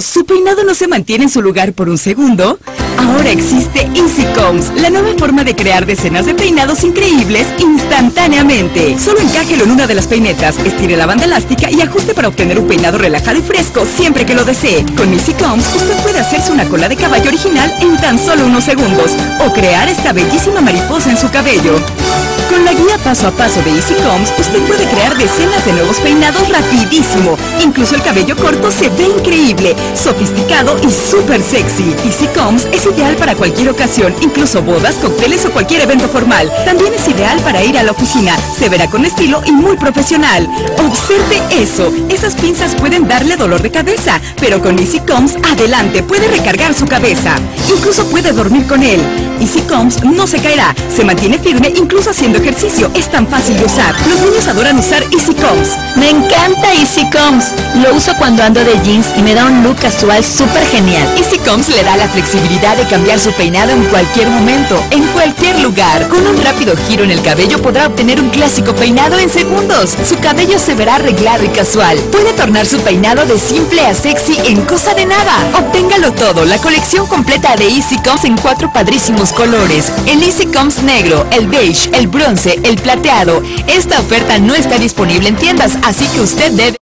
su peinado no se mantiene en su lugar por un segundo, ahora existe Easy Combs, la nueva forma de crear decenas de peinados increíbles instantáneamente. Solo encájelo en una de las peinetas, estire la banda elástica y ajuste para obtener un peinado relajado y fresco siempre que lo desee. Con Easy Combs, usted puede hacerse una cola de caballo original en tan solo unos segundos o crear esta bellísima mariposa en su cabello. Con la guía paso a paso de Easy Combs, usted puede crear decenas de nuevos peinados rapidísimo. Incluso el cabello corto se ve increíble, sofisticado y súper sexy. Easy Combs es ideal para cualquier ocasión, incluso bodas, cócteles o cualquier evento formal. También es ideal para ir a la oficina. Se verá con estilo y muy profesional. Observe eso. Esas pinzas pueden darle dolor de cabeza, pero con Easy Combs, adelante, puede recargar su cabeza. Incluso puede dormir con él. Easy Combs no se caerá, se mantiene firme incluso haciendo ejercicio. Es tan fácil de usar. Los niños adoran usar Easy Combs. Me encanta Easy Combs. Lo uso cuando ando de jeans y me da un look casual súper genial. Easy Combs le da la flexibilidad de cambiar su peinado en cualquier momento, en cualquier lugar. Con un rápido giro en el cabello podrá obtener un clásico peinado en segundos. Su cabello se verá arreglado y casual. Puede tornar su peinado de simple a sexy en cosa de nada. Obténgalo todo, la colección completa de Easy Combs en cuatro padrísimos colores. El Easy Combs negro, el beige, el bronce, el plateado. Esta oferta no está disponible en tiendas, así que usted debe...